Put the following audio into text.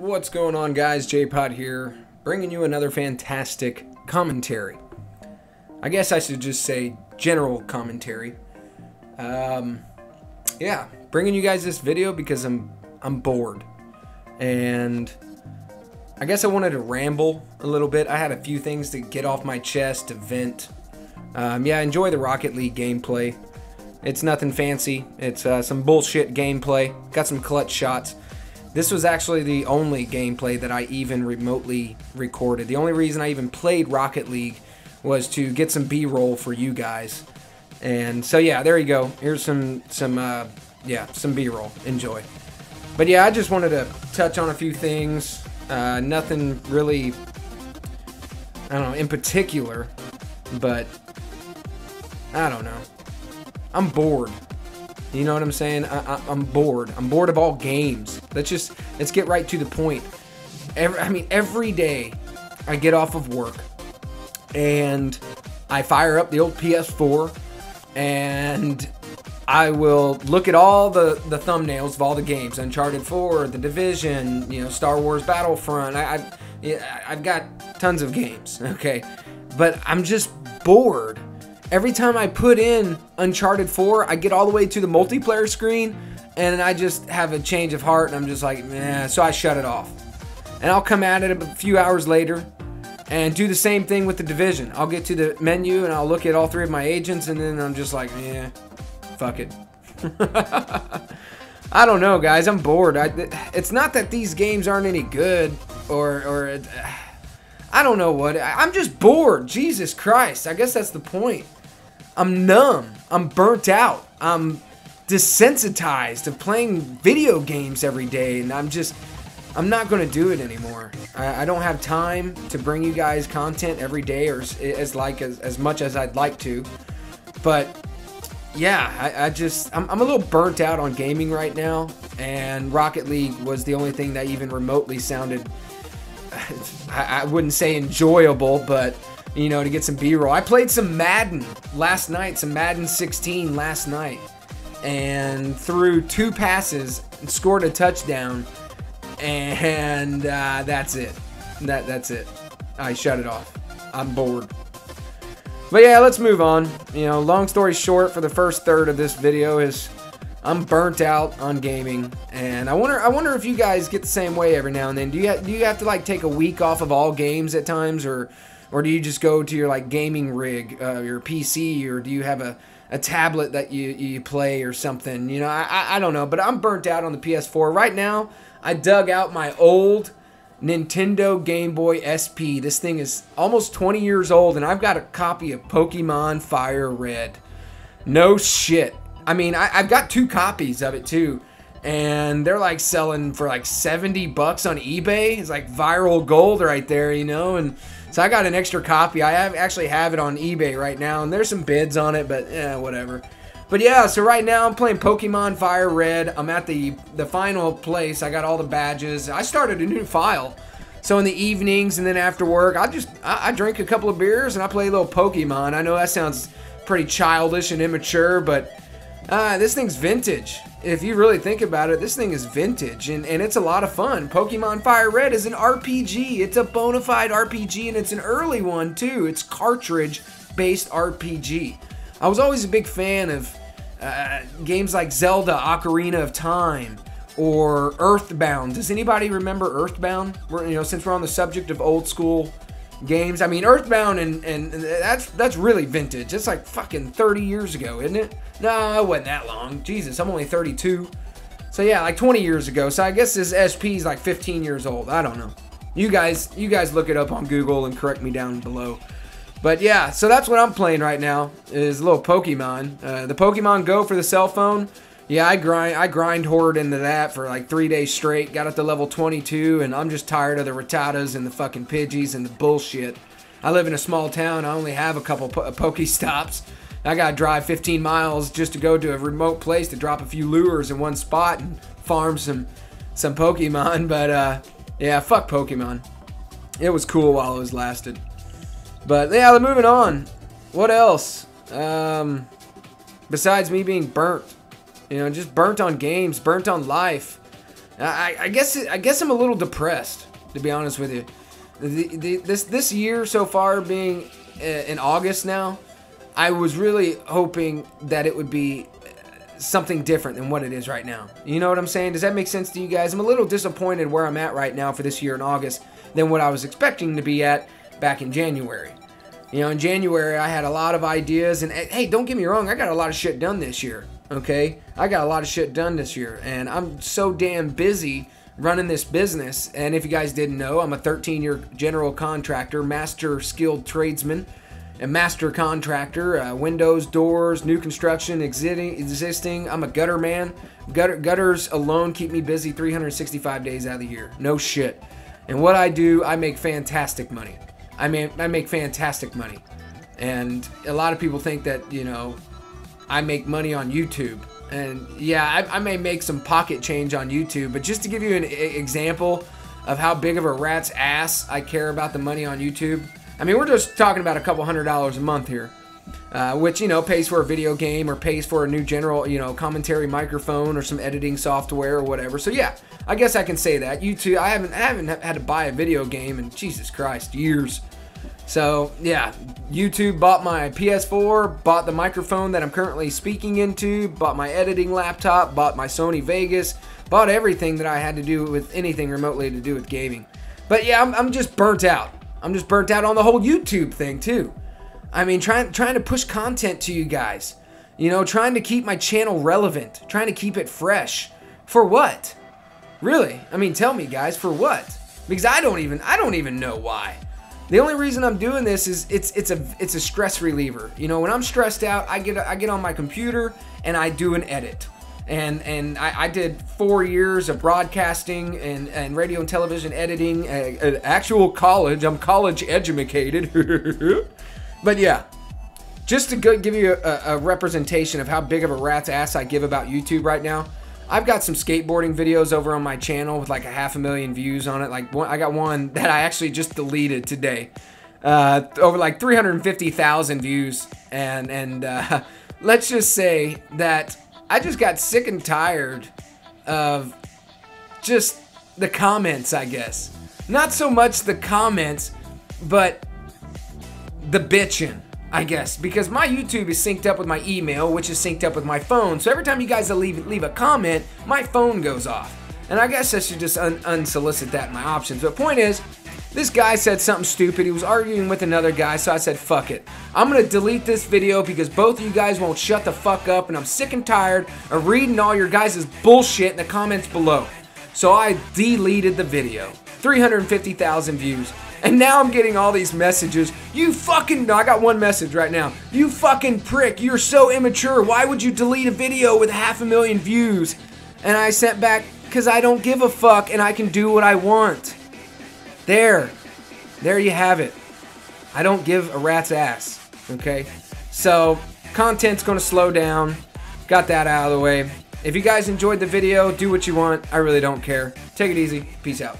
What's going on, guys? JPott here, bringing you another fantastic commentary. I guess I should just say general commentary. Um, yeah, bringing you guys this video because I'm I'm bored, and I guess I wanted to ramble a little bit. I had a few things to get off my chest to vent. Um, yeah, enjoy the Rocket League gameplay. It's nothing fancy. It's uh, some bullshit gameplay. Got some clutch shots. This was actually the only gameplay that I even remotely recorded. The only reason I even played Rocket League was to get some B-roll for you guys. And so yeah, there you go. Here's some some uh, yeah some B-roll. Enjoy. But yeah, I just wanted to touch on a few things. Uh, nothing really, I don't know, in particular, but I don't know. I'm bored. You know what I'm saying? I, I, I'm bored. I'm bored of all games. Let's just let's get right to the point. Every, I mean, every day I get off of work and I fire up the old PS4 and I will look at all the, the thumbnails of all the games Uncharted 4, The Division, you know, Star Wars Battlefront. I, I, I've got tons of games, okay? But I'm just bored. Every time I put in Uncharted 4, I get all the way to the multiplayer screen and I just have a change of heart and I'm just like, nah, so I shut it off. And I'll come at it a few hours later and do the same thing with the division. I'll get to the menu and I'll look at all three of my agents and then I'm just like, yeah, fuck it. I don't know, guys. I'm bored. I, it's not that these games aren't any good or or uh, I don't know what. I'm just bored. Jesus Christ. I guess that's the point. I'm numb. I'm burnt out. I'm desensitized of playing video games every day, and I'm just I'm not going to do it anymore. I, I, don't have time to bring you guys content every day or as, as like as, as much as I'd like to. But yeah, I, I just I'm, I'm, a little burnt out on gaming right now, and Rocket League was the only thing that even remotely sounded. I, I wouldn't say enjoyable, but you know, to get some B-roll. I played some Madden last night, some Madden 16 last night, and threw two passes and scored a touchdown, and uh, that's it. That that's it. I shut it off. I'm bored. But yeah, let's move on. You know, long story short, for the first third of this video is I'm burnt out on gaming, and I wonder I wonder if you guys get the same way every now and then. Do you do you have to like take a week off of all games at times, or or do you just go to your like gaming rig, uh, your PC, or do you have a, a tablet that you, you play or something? You know, I, I don't know, but I'm burnt out on the PS4 right now. I dug out my old Nintendo Game Boy SP. This thing is almost 20 years old, and I've got a copy of Pokemon Fire Red. No shit. I mean, I, have got two copies of it too, and they're like selling for like 70 bucks on eBay. It's like viral gold right there, you know, and so I got an extra copy. I have actually have it on eBay right now, and there's some bids on it, but yeah, whatever. But yeah, so right now I'm playing Pokemon Fire Red. I'm at the the final place. I got all the badges. I started a new file. So in the evenings and then after work, I just I, I drink a couple of beers and I play a little Pokemon. I know that sounds pretty childish and immature, but uh, this thing's vintage. If you really think about it, this thing is vintage and, and it's a lot of fun. Pokemon Fire Red is an RPG. It's a bona fide RPG and it's an early one too. It's cartridge based RPG. I was always a big fan of uh, games like Zelda Ocarina of Time or Earthbound. Does anybody remember Earthbound? We're, you know, since we're on the subject of old school games. I mean, Earthbound and, and that's that's really vintage. It's like fucking 30 years ago, isn't it? No, it wasn't that long. Jesus, I'm only 32. So yeah, like 20 years ago. So I guess this SP is like 15 years old. I don't know. You guys, you guys look it up on Google and correct me down below. But yeah, so that's what I'm playing right now is a little Pokemon. Uh, the Pokemon Go for the cell phone. Yeah, I grind I grind horde into that for like three days straight. Got up to level 22, and I'm just tired of the Rattatas and the fucking Pidgeys and the bullshit. I live in a small town. I only have a couple po- uh, Pokestops. I gotta drive 15 miles just to go to a remote place to drop a few lures in one spot and farm some some Pokemon. But uh, yeah, fuck Pokemon. It was cool while it was lasted. But yeah, moving on. What else? Um, besides me being burnt. You know, just burnt on games, burnt on life. I, I guess I guess I'm a little depressed to be honest with you. The, the, this this year so far being uh, in August now, I was really hoping that it would be uh, something different than what it is right now. You know what I'm saying? Does that make sense to you guys? I'm a little disappointed where I'm at right now for this year in August than what I was expecting to be at back in January. You know, in January I had a lot of ideas and eh, hey, don't get me wrong, I got a lot of shit done this year. Okay? I got a lot of shit done this year and I'm so damn busy running this business. And if you guys didn't know, I'm a 13 year general contractor, master skilled tradesman a master contractor, uh, windows, doors, new construction, existing, existing. I'm a gutter man. Gutter, gutters alone keep me busy 365 days out of the year. No shit. And what I do, I make fantastic money. I mean, I make fantastic money. And a lot of people think that, you know, I make money on YouTube. And yeah, I, I may make some pocket change on YouTube, but just to give you an example of how big of a rat's ass I care about the money on YouTube, I mean, we're just talking about a couple hundred dollars a month here. Uh, which you know pays for a video game or pays for a new general you know commentary microphone or some editing software or whatever. So yeah, I guess I can say that. YouTube, I haven't I haven't had to buy a video game in Jesus Christ years. So yeah, YouTube bought my PS4, bought the microphone that I'm currently speaking into, bought my editing laptop, bought my Sony Vegas, bought everything that I had to do with anything remotely to do with gaming. But yeah, I'm, I'm just burnt out. I'm just burnt out on the whole YouTube thing too. I mean, trying trying to push content to you guys. You know, trying to keep my channel relevant, trying to keep it fresh. For what? Really? I mean, tell me guys, for what? Because I don't even I don't even know why. The only reason I'm doing this is it's it's a it's a stress reliever. You know, when I'm stressed out, I get I get on my computer and I do an edit and and I, I, did four years of broadcasting and, and radio and television editing at, actual college. I'm college educated, but yeah, just to give you a, a, representation of how big of a rat's ass I give about YouTube right now. I've got some skateboarding videos over on my channel with like a half a million views on it. Like one, I got one that I actually just deleted today, uh, over like 350,000 views, and and uh, let's just say that I just got sick and tired of just the comments, I guess. Not so much the comments, but the bitching, I guess. Because my YouTube is synced up with my email, which is synced up with my phone. So every time you guys leave, leave a comment, my phone goes off. And I guess I should just un- unsolicit that in my options. But point is, this guy said something stupid. He was arguing with another guy, so I said, fuck it. I'm gonna delete this video because both of you guys won't shut the fuck up, and I'm sick and tired of reading all your guys' bullshit in the comments below. So I deleted the video. 350,000 views. And now I'm getting all these messages. You fucking. No, I got one message right now. You fucking prick. You're so immature. Why would you delete a video with half a million views? And I sent back, because I don't give a fuck and I can do what I want. There. There you have it. I don't give a rat's ass. Okay? So, content's going to slow down. Got that out of the way. If you guys enjoyed the video, do what you want. I really don't care. Take it easy. Peace out.